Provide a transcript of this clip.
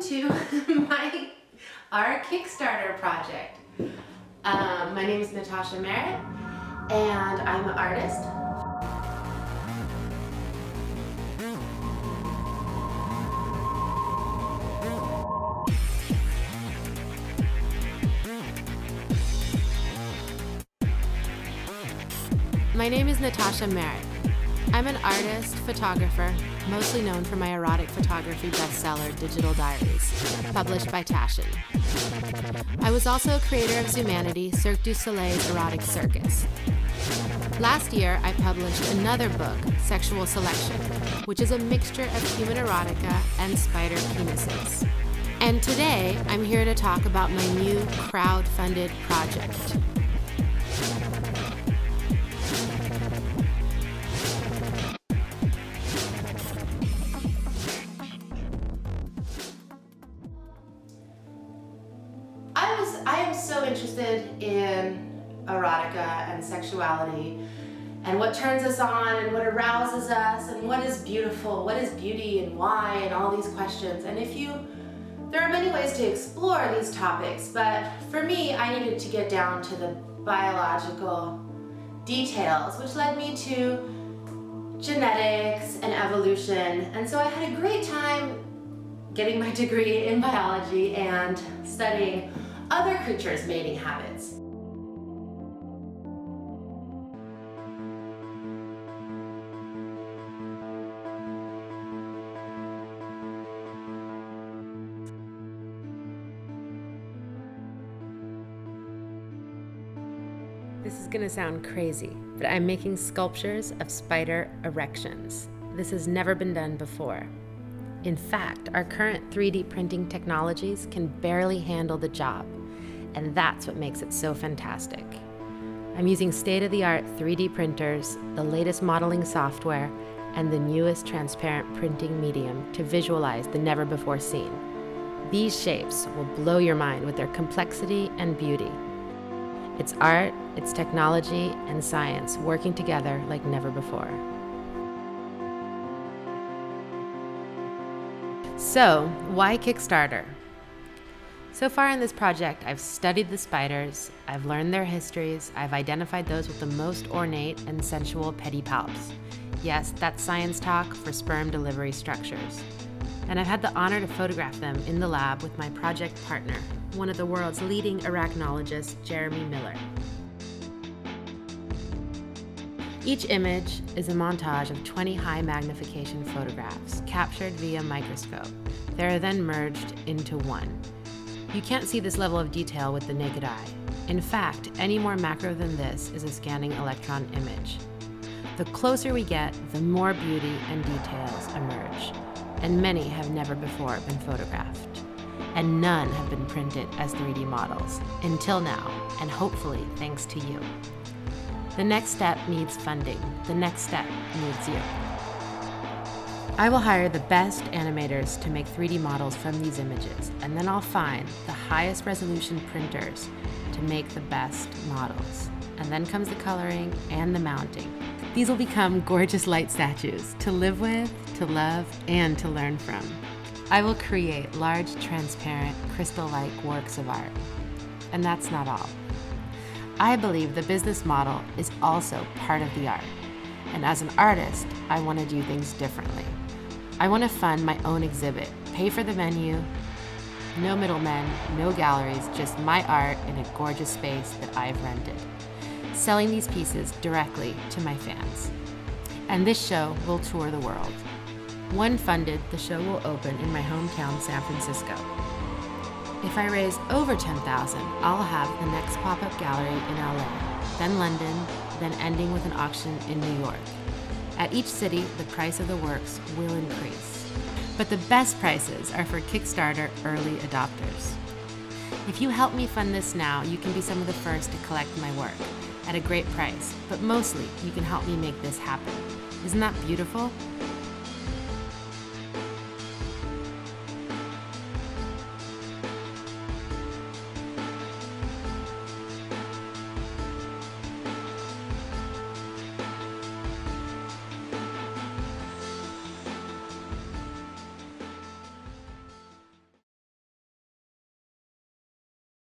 to my our Kickstarter project. Um, my name is Natacha Merritt, and I'm an artist. My name is Natacha Merritt. I'm an artist, photographer, mostly known for my erotic photography bestseller, Digital Diaries, published by Taschen. I was also a creator of Zumanity, Cirque du Soleil's erotic circus. Last year, I published another book, Sexual Selection, which is a mixture of human erotica and spider penises. And today, I'm here to talk about my new crowd-funded project. Interested in erotica and sexuality and what turns us on and what arouses us and what is beautiful, what is beauty and why and all these questions. And if you there are many ways to explore these topics, but for me I needed to get down to the biological details, which led me to genetics and evolution. And so I had a great time getting my degree in biology and studying other creatures' mating habits. This is gonna sound crazy, but I'm making sculptures of spider erections. This has never been done before. In fact, our current 3D printing technologies can barely handle the job, and that's what makes it so fantastic. I'm using state of the art 3D printers, the latest modeling software, and the newest transparent printing medium to visualize the never before seen. These shapes will blow your mind with their complexity and beauty. It's art, it's technology, and science working together like never before. So, why Kickstarter? So far in this project, I've studied the spiders, I've learned their histories, I've identified those with the most ornate and sensual pedipalps. Yes, that's science talk for sperm delivery structures. And I've had the honor to photograph them in the lab with my project partner, one of the world's leading arachnologists, Jeremy Miller. Each image is a montage of 20 high magnification photographs captured via microscope. They are then merged into one. You can't see this level of detail with the naked eye. In fact, any more macro than this is a scanning electron image. The closer we get, the more beauty and details emerge, and many have never before been photographed. And none have been printed as 3D models, until now, and hopefully thanks to you. The next step needs funding. The next step needs you. I will hire the best animators to make 3D models from these images, and then I'll find the highest resolution printers to make the best models. And then comes the coloring and the mounting. These will become gorgeous light statues to live with, to love, and to learn from. I will create large, transparent, crystal like works of art. And that's not all. I believe the business model is also part of the art. And as an artist, I want to do things differently. I want to fund my own exhibit, pay for the venue, no middlemen, no galleries, just my art in a gorgeous space that I've rented. Selling these pieces directly to my fans. And this show will tour the world. When funded, the show will open in my hometown, San Francisco. If I raise over 10,000, I'll have the next pop-up gallery in LA, then London, then ending with an auction in New York. At each city, the price of the works will increase. But the best prices are for Kickstarter early adopters. If you help me fund this now, you can be some of the first to collect my work at a great price, but mostly you can help me make this happen. Isn't that beautiful?